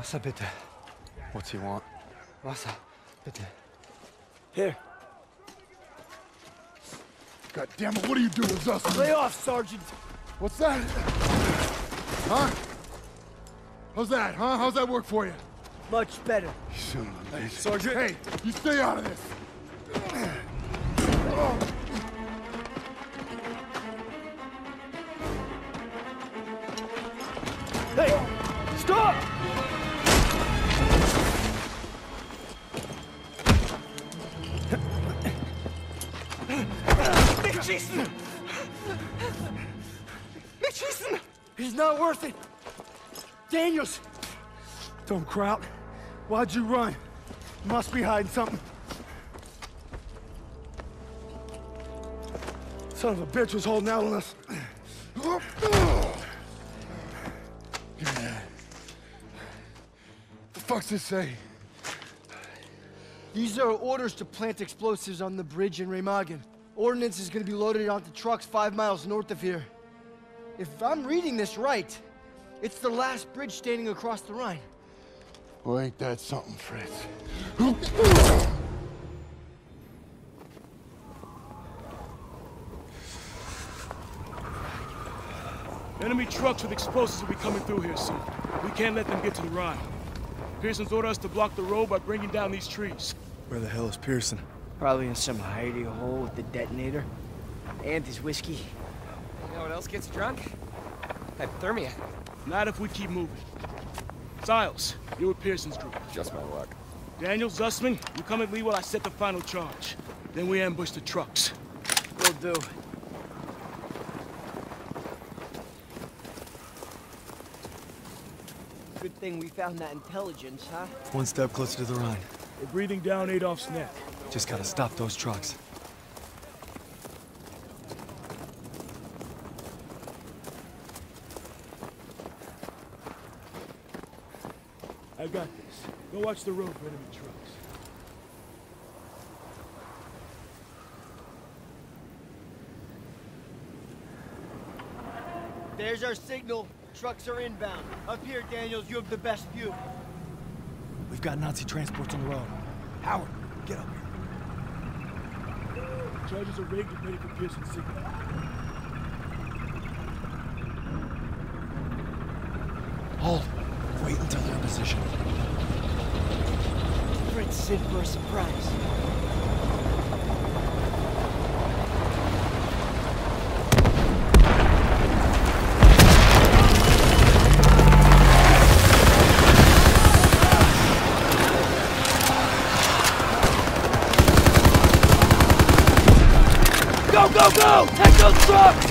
Wasser bitte. What's he want? Wasser, bitte. Here. God damn it, what are you doing, Zussman? Lay off, Sergeant. What's that? Huh? How's that, huh? How's that work for you? Much better. Son of a bitch. Sergeant. Hey, you stay out of this. Nicht schießen! He's not worth it! Daniels! Don't Kraut. Why'd you run? You must be hiding something. Son of a bitch was holding out on us. The fuck's this say? These are orders to plant explosives on the bridge in Remagen. Ordnance is gonna be loaded onto trucks five miles north of here. If I'm reading this right, it's the last bridge standing across the Rhine. Well, ain't that something, Fritz? Enemy trucks with explosives will be coming through here soon. We can't let them get to the Rhine. Pierson's ordered us to block the road by bringing down these trees. Where the hell is Pierson? Probably in some hidey hole with the detonator. And his whiskey. You know what else gets drunk? Hypothermia. Not if we keep moving. Stiles, you're with Pierson's group. Just my luck. Daniel, Zussman, you come at me while I set the final charge. Then we ambush the trucks. Will do. Good thing we found that intelligence, huh? One step closer to the Rhine. We're breathing down Adolf's neck. Just gotta stop those trucks. I got this. Go watch the road for enemy trucks. There's our signal. Trucks are inbound. Up here, Daniels, you have the best view. We've got Nazi transports on the road. Howard, get up here. Charges are rigged and ready for Pierson's signal. Hold. Wait until they're in position. Fritz in for a surprise. Go, go, go! Take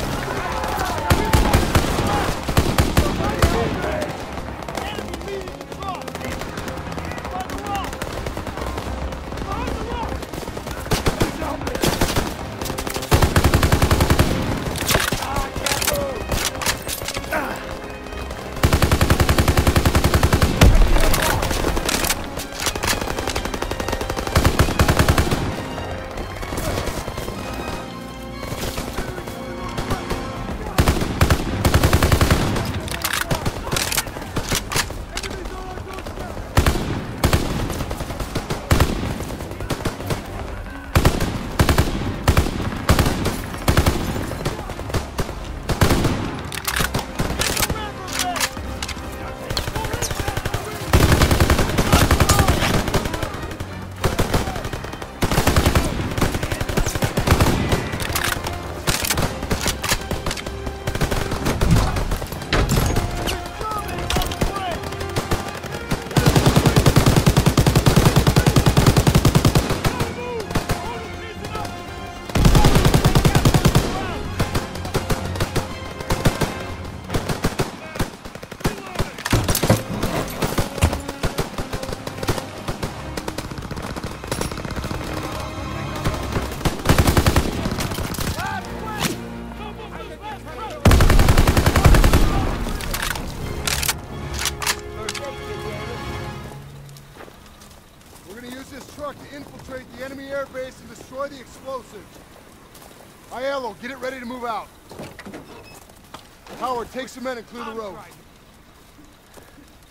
take some men and clear the road.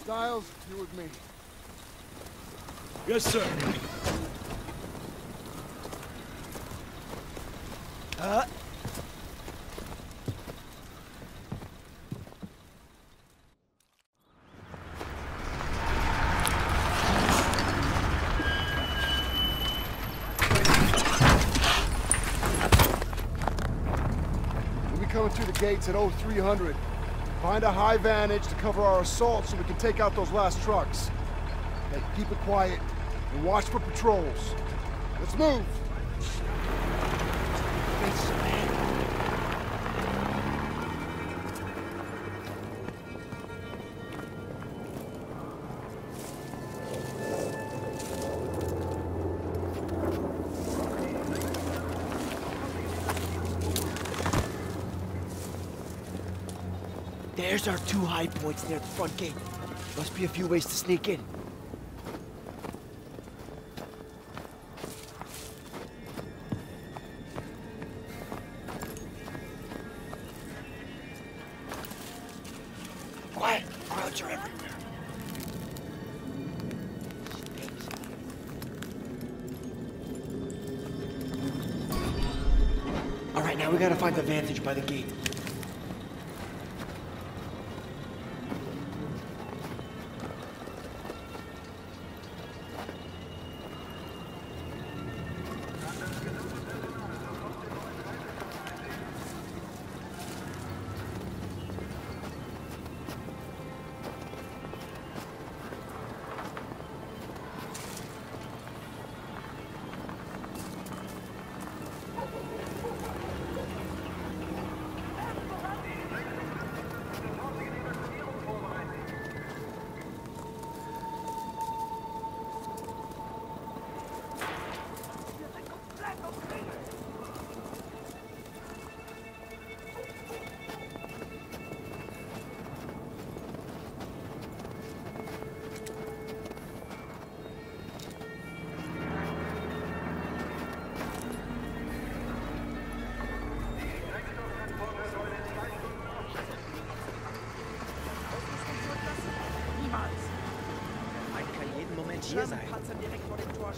Stiles, you with me. Yes, sir. Uh, gates at 0300. Find a high vantage to cover our assault so we can take out those last trucks. And keep it quiet and watch for patrols. Let's move! There's our two high points near the front gate. Must be a few ways to sneak in.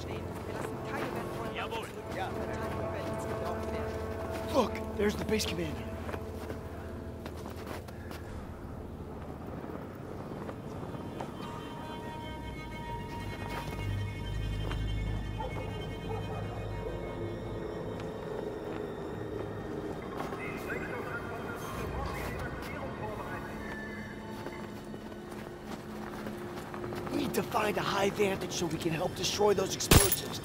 Stehen. Wir lassen keine Jawohl. Ja. Verteidigung gebraucht werden. Look, there's the base commander. Find a high vantage so we can help destroy those explosives.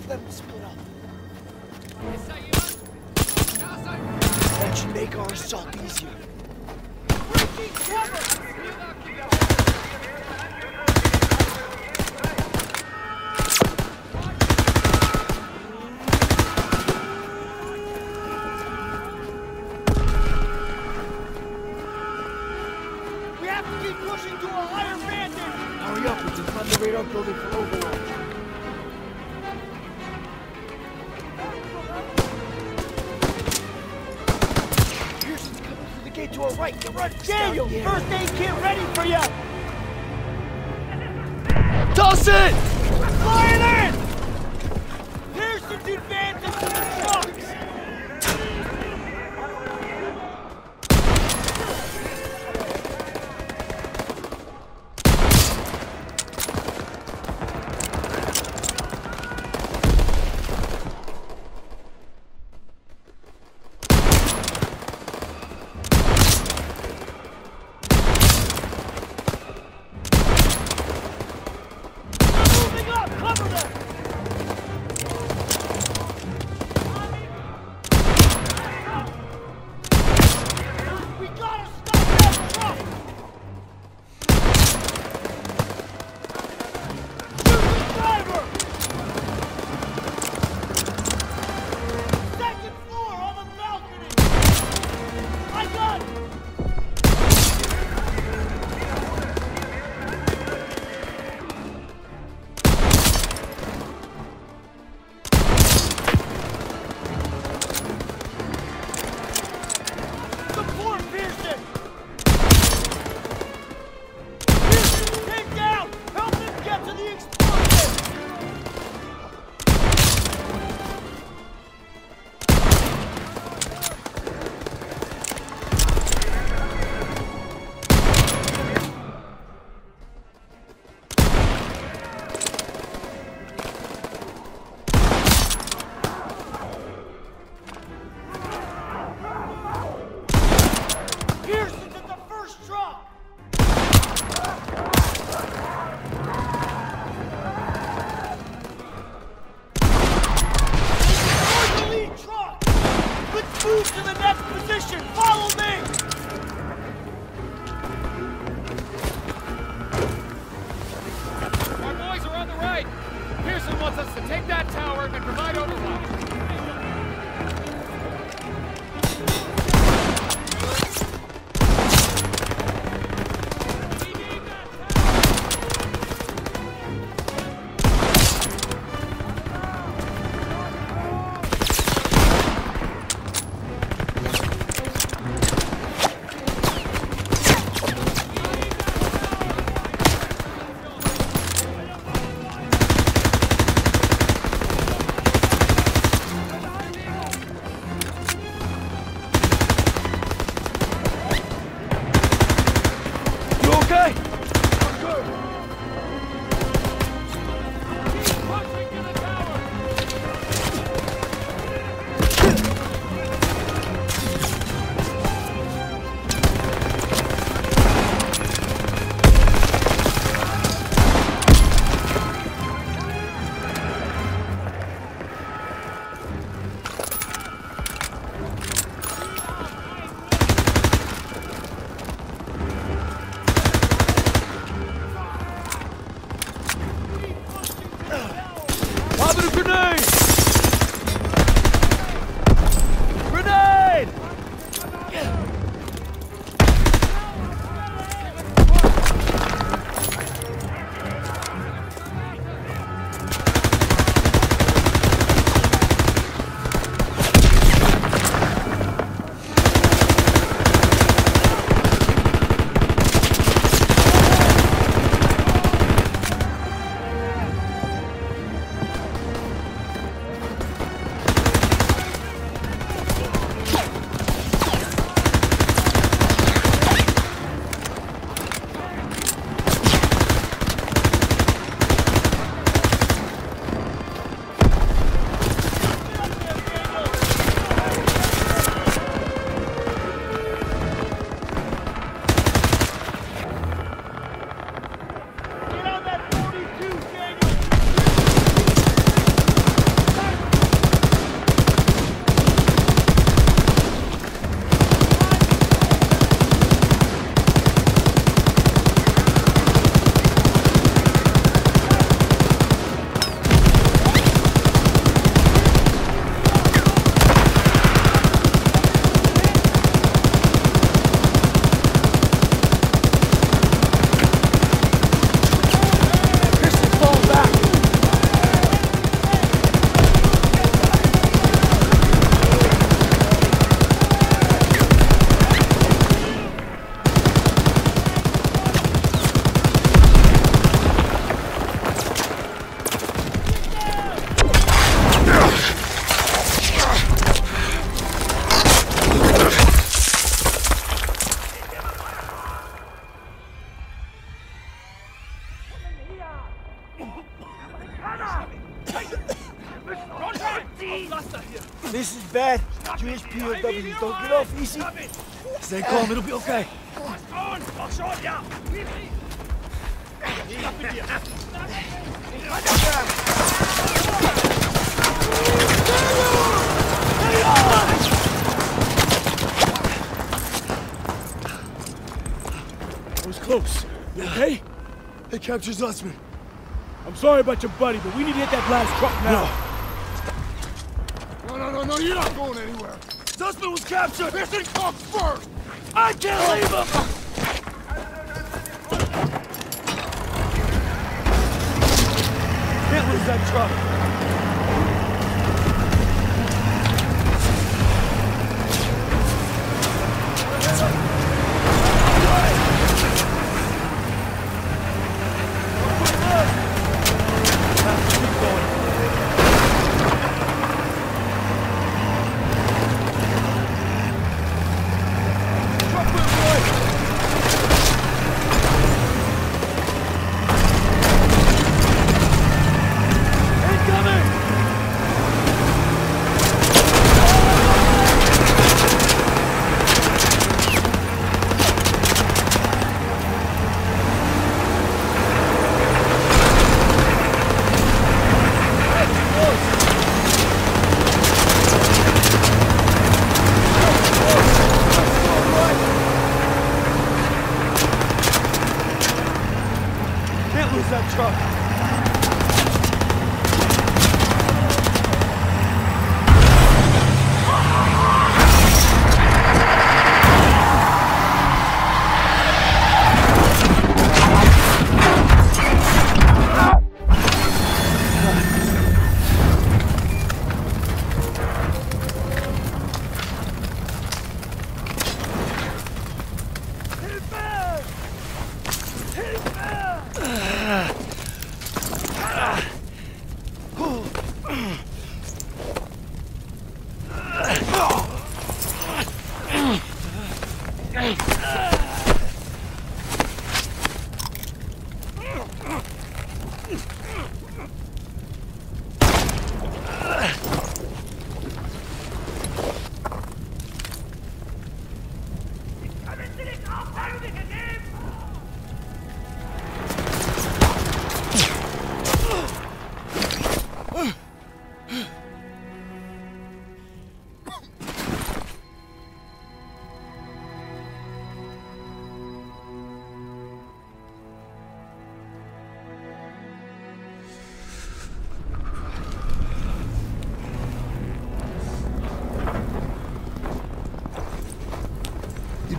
For them split up. That should make our assault easier. We coming through the gate to our right. Get ready. Daniel, Start in first aid kit ready for you! Toss it! Fire in! Pierson's advancing to the trucks! Jewish POWs don't get off easy. Stay calm, it'll be okay. That was close. You okay? They captured Zussman. I'm sorry about your buddy, but we need to hit that last truck now. No, no, you're not going anywhere. Zussman was captured! Listen, come first! I can't leave him! Can't lose that truck!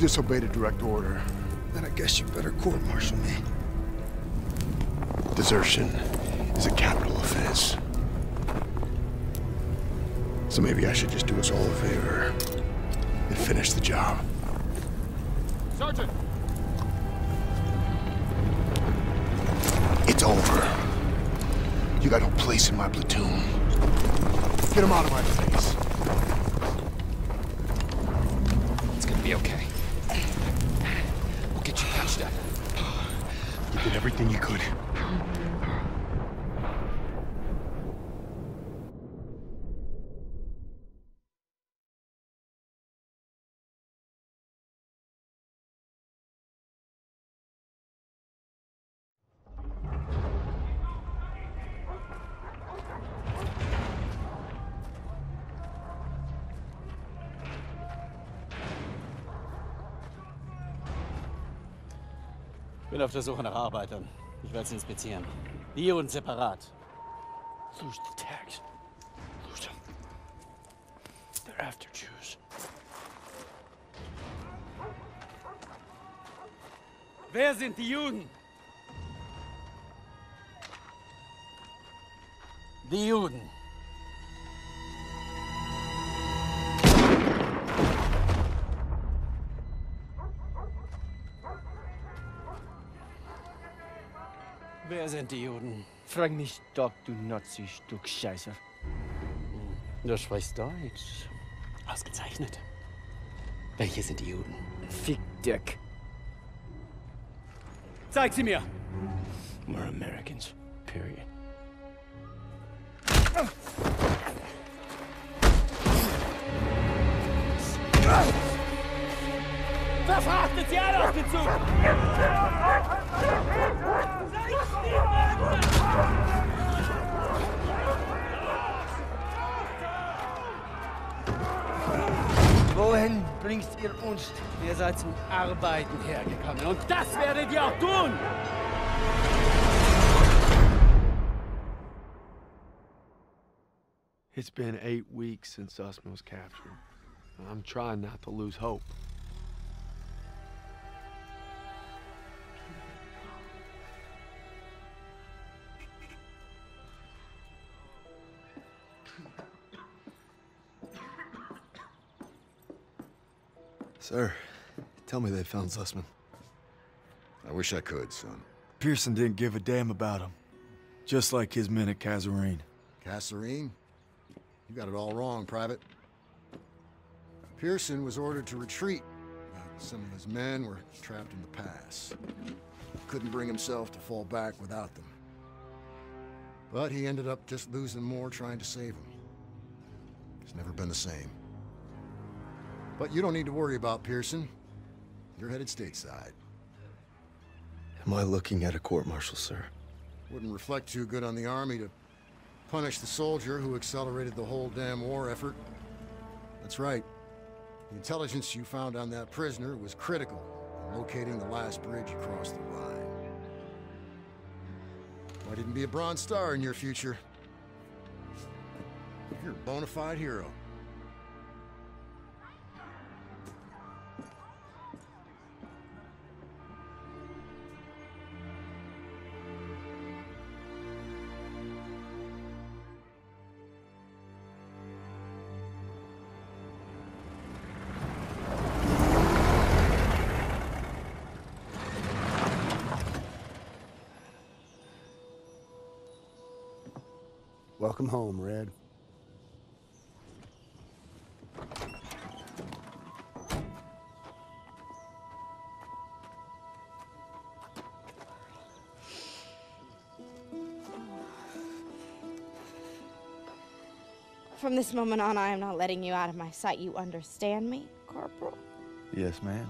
Disobeyed a direct order. Then I guess you better court-martial me. Desertion is a capital offense. So maybe I should just do us all a favor and finish the job. Sergeant! It's over. You got no place in my platoon. Get him out of my face. It's gonna be okay. Everything you could. Auf der Suche nach Arbeitern. Ich werde sie inspizieren. Bio und separat. Lose the tags. Lose them. They're after Jews. Wer sind die Juden? Die Juden. Wer sind die Juden? Frag mich doch, du Nazi-Stück Scheiße. Du sprichst Deutsch. Ausgezeichnet. Welche sind die Juden? Fick Dick. Zeig sie mir! We're Americans. Period. Verfrachtet sie alle auf den Zug! Wohin bringst ihr uns? Ihr seid zum Arbeiten hergekommen und das werdet ihr auch tun! It's been eight weeks since Zussman was captured. I'm trying not to lose hope. Sir, tell me they found Zussman. I wish I could, son. Pierson didn't give a damn about him. Just like his men at Kazarine. Kasserine? You got it all wrong, Private. Pierson was ordered to retreat. Some of his men were trapped in the pass. Couldn't bring himself to fall back without them. But he ended up just losing more trying to save them. It's never been the same. But you don't need to worry about Pierson. You're headed stateside. Am I looking at a court-martial, sir? Wouldn't reflect too good on the Army to punish the soldier who accelerated the whole damn war effort. That's right. The intelligence you found on that prisoner was critical in locating the last bridge across the Rhine. Why didn't be a Bronze Star in your future? You're a bona fide hero. From this moment on, I am not letting you out of my sight. You understand me, Corporal? Yes, ma'am.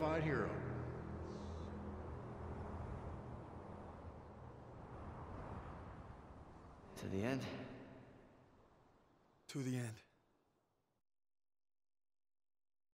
You're a bona fide hero. To the end? To the end.